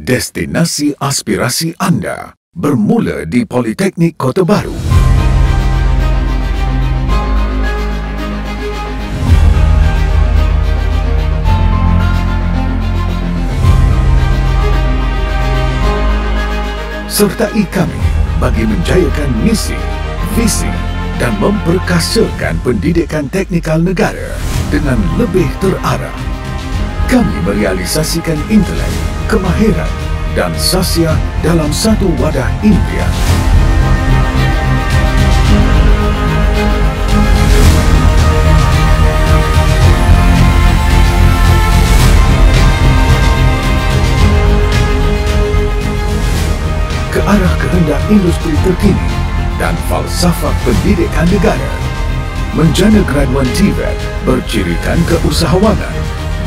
Destinasi aspirasi anda bermula di Politeknik Kota Baru. Sertai kami bagi menjayakan misi, visi dan memperkasakan pendidikan teknikal negara dengan lebih terarah. Kami merealisasikan intelek, kemahiran dan sasya dalam satu wadah impian. Ke arah kehendak industri terkini dan falsafah pendidikan negara. Menjana graduan TVET bercirikan keusahawanan,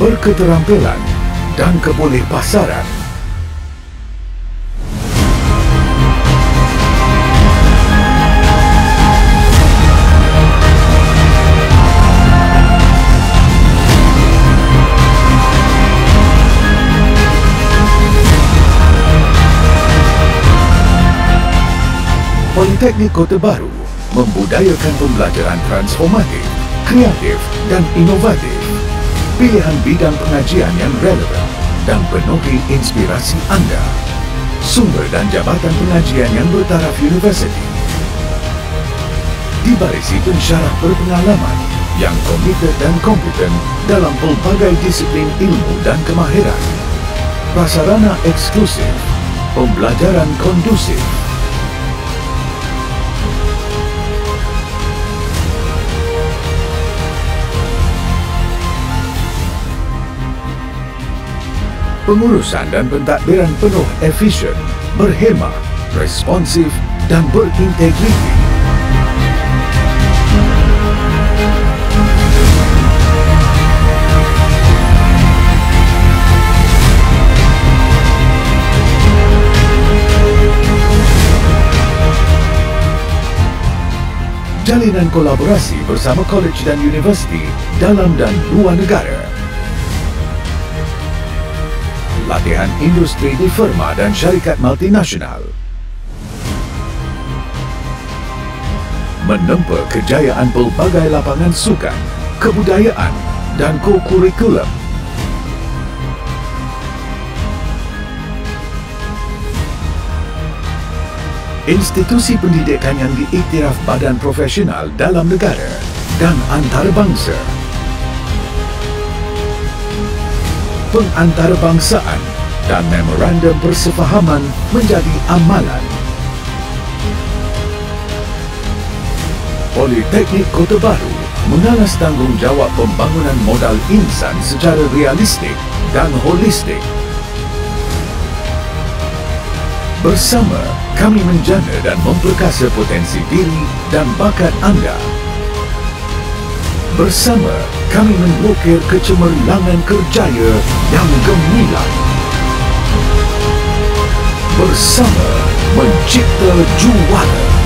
berketerampilan dan keboleh pasaran. Politeknik Kota Baru membudayakan pembelajaran transformatif, kreatif dan inovatif. Pilihan bidang pengajian yang relevan dan penuhi inspirasi anda. Sumber dan jabatan pengajian yang bertaraf universiti. Dibarisi pensyarah berpengalaman yang komited dan kompeten dalam pelbagai disiplin ilmu dan kemahiran. Prasarana eksklusif, pembelajaran kondusif, pengurusan dan pentadbiran penuh efisien, berhemah, responsif dan berintegriti. Jalinan kolaborasi bersama college dan universiti dalam dan luar negara latihan industri di firma dan syarikat multinasional. Menempa kejayaan pelbagai lapangan sukan, kebudayaan dan ko-kurikulum. Institusi pendidikan yang diiktiraf badan profesional dalam negara dan antarabangsa pengantarbangsaan dan memorandum persefahaman menjadi amalan. Politeknik Kota Baru mengalas tanggungjawab pembangunan modal insan secara realistik dan holistik. Bersama, kami menjana dan memperkasa potensi diri dan bakat anda. Bersama, kami mengukir kecemerlangan kerjaya yang gemilang. Bersama, mencipta juara.